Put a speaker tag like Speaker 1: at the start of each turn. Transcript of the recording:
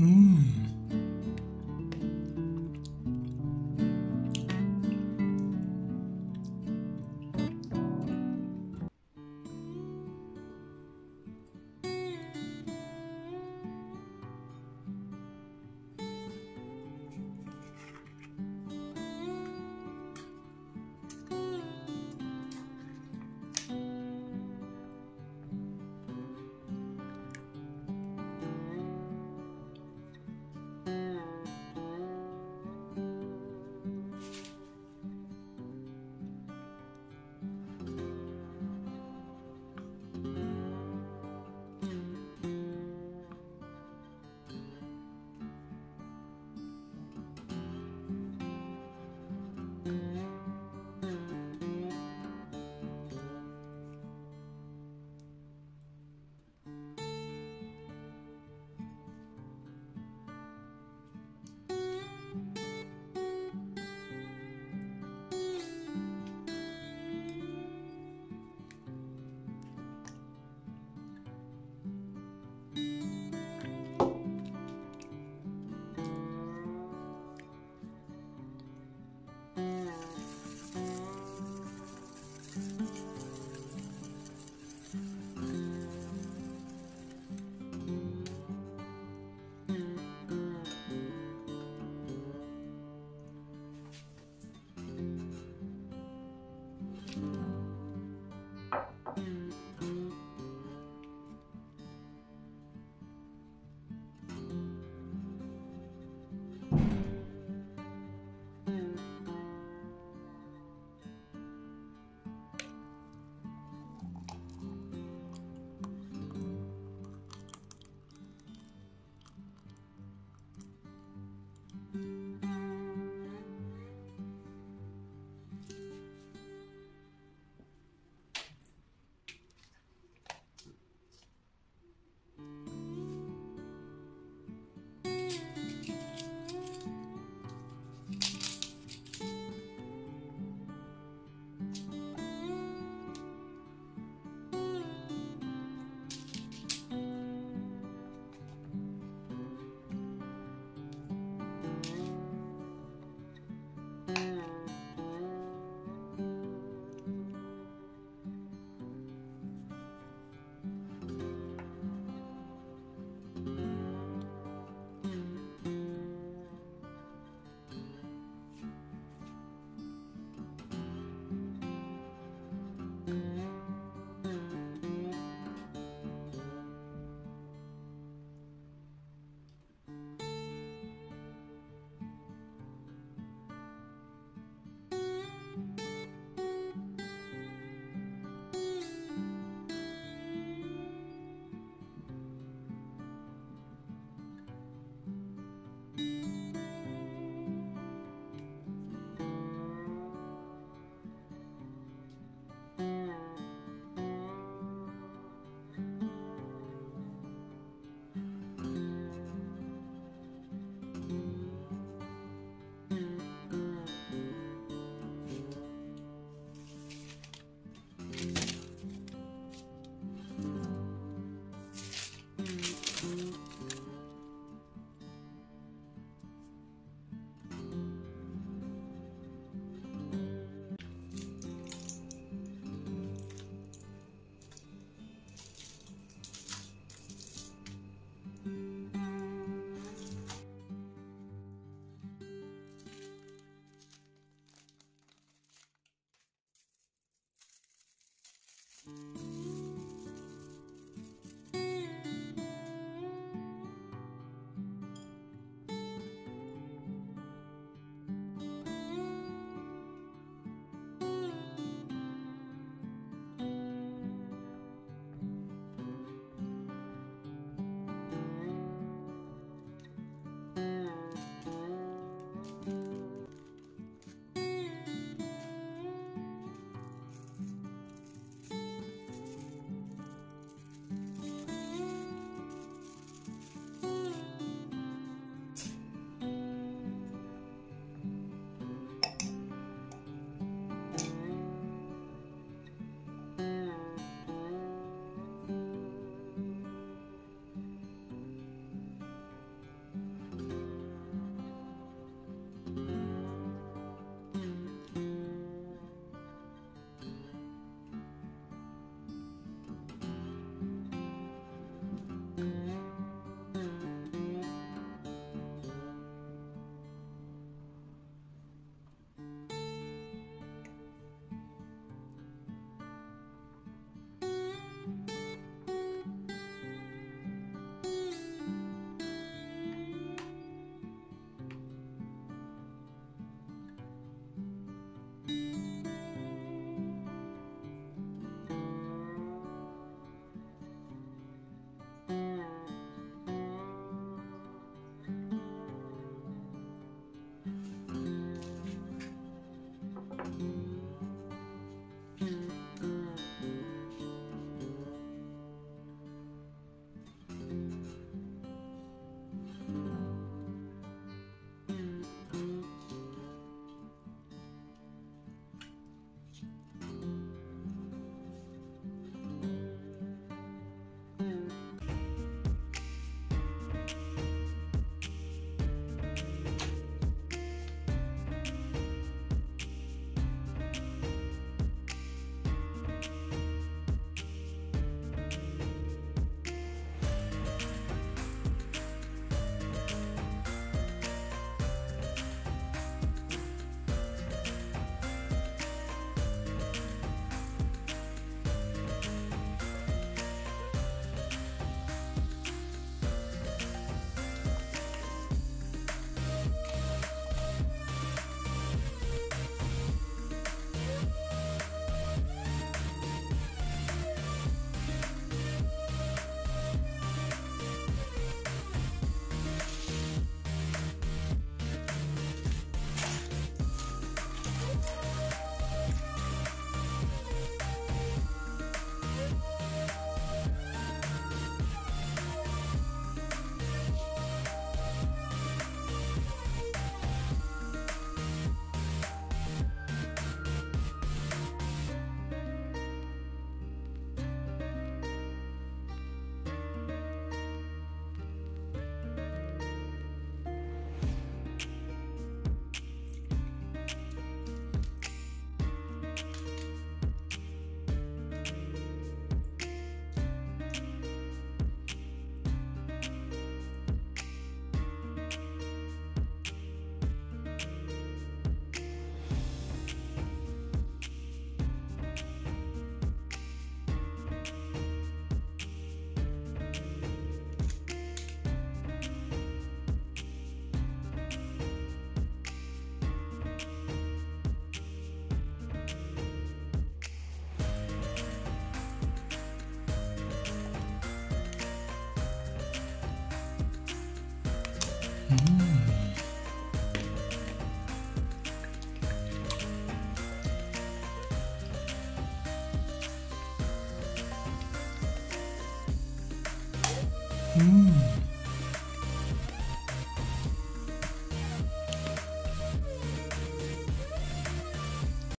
Speaker 1: 嗯。Mm.